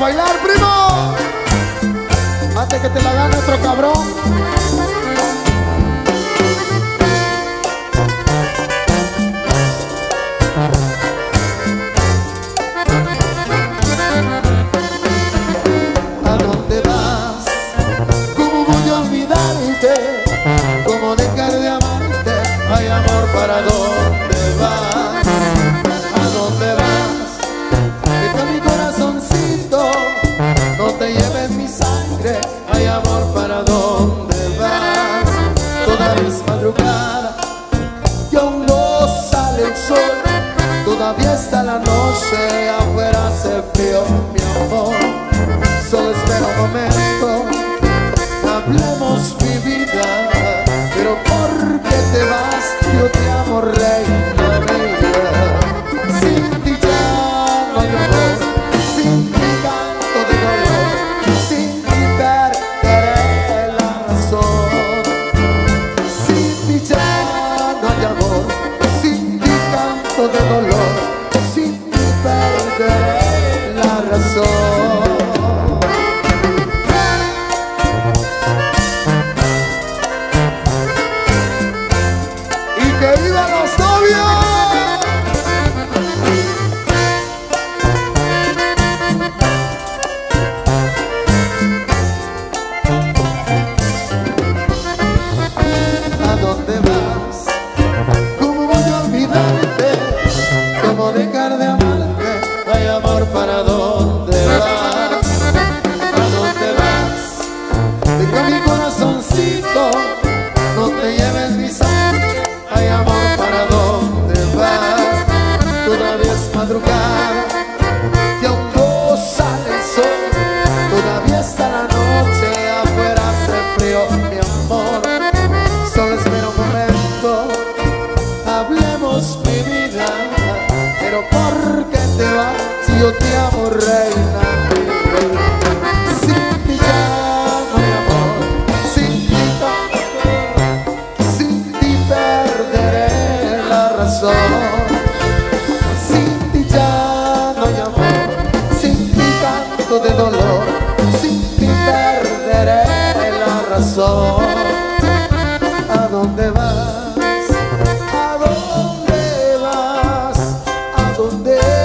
bailar, primo. Antes que te la gane otro cabrón. ¿A dónde vas? ¿Cómo voy a olvidarte? ¿Cómo dejar de amarte? Ay, amor, ¿para dónde ¿para dónde vas? Todavía es madrugada y aún no sale el sol. Todavía está la noche, afuera hace frío, mi amor. Solo espera un momento, hablemos mi vida. Pero ¿por qué te vas? De dolor, mi vida. Pero ¿por qué te vas si yo te amo, reina? Sin ti ya no hay amor, sin ti tampoco, sin ti perderé la razón. Sin ti ya no hay amor, sin ti canto de dolor, sin ti perderé la razón. ¿A dónde vas? all.